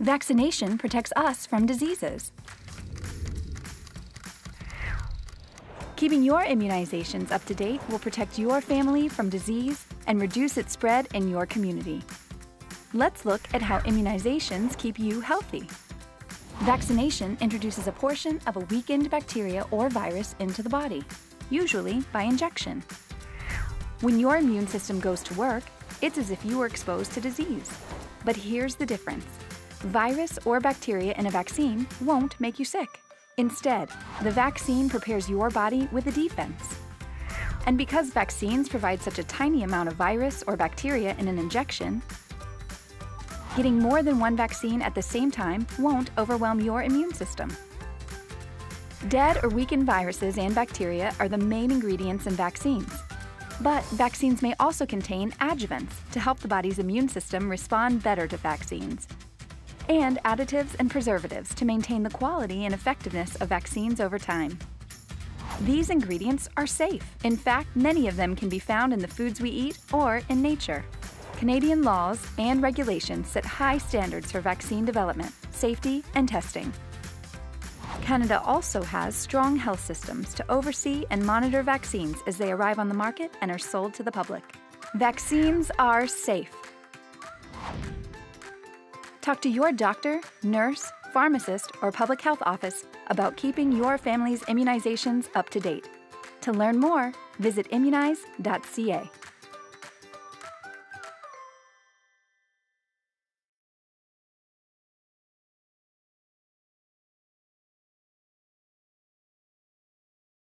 Vaccination protects us from diseases. Keeping your immunizations up to date will protect your family from disease and reduce its spread in your community. Let's look at how immunizations keep you healthy. Vaccination introduces a portion of a weakened bacteria or virus into the body, usually by injection. When your immune system goes to work, it's as if you were exposed to disease. But here's the difference virus or bacteria in a vaccine won't make you sick. Instead, the vaccine prepares your body with a defense. And because vaccines provide such a tiny amount of virus or bacteria in an injection, getting more than one vaccine at the same time won't overwhelm your immune system. Dead or weakened viruses and bacteria are the main ingredients in vaccines. But vaccines may also contain adjuvants to help the body's immune system respond better to vaccines, and additives and preservatives to maintain the quality and effectiveness of vaccines over time. These ingredients are safe. In fact, many of them can be found in the foods we eat or in nature. Canadian laws and regulations set high standards for vaccine development, safety, and testing. Canada also has strong health systems to oversee and monitor vaccines as they arrive on the market and are sold to the public. Vaccines are safe. Talk to your doctor, nurse, pharmacist, or public health office about keeping your family's immunizations up to date. To learn more, visit immunize.ca.